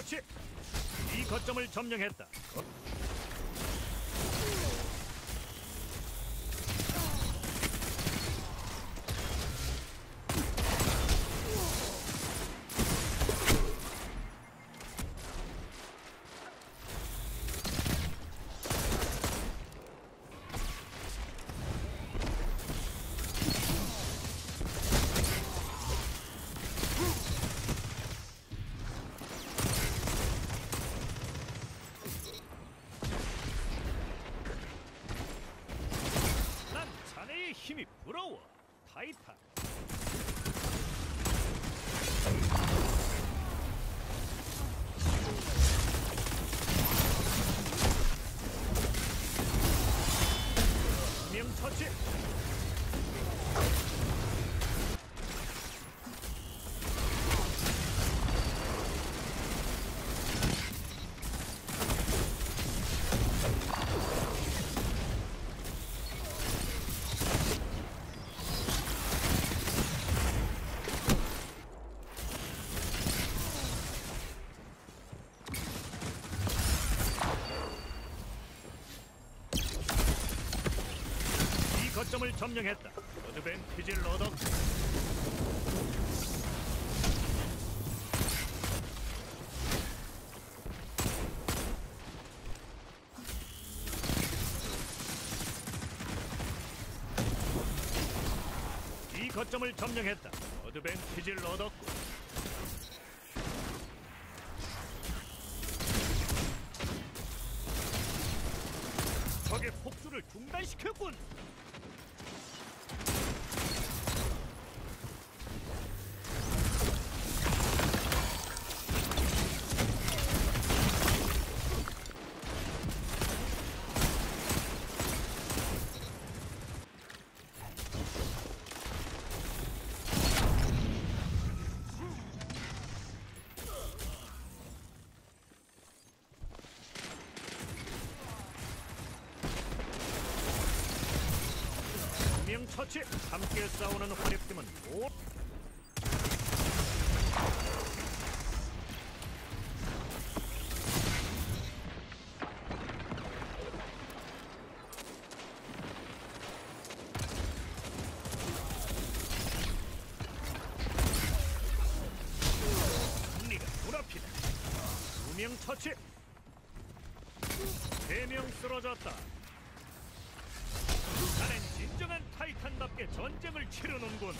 처치. 이 거점을 점령했다. 어? 힘이 부러워. 타이탄. 명처치. 거점을 점령했다. 어드밴티지를 얻어 이 거점을 점령했다. 어드밴티지를 얻었고 적의 폭주를 중단시켰군. 명처치. 함께 싸우는 화력팀은 오 처치. 세 명 쓰러졌다 전쟁을 치르는군.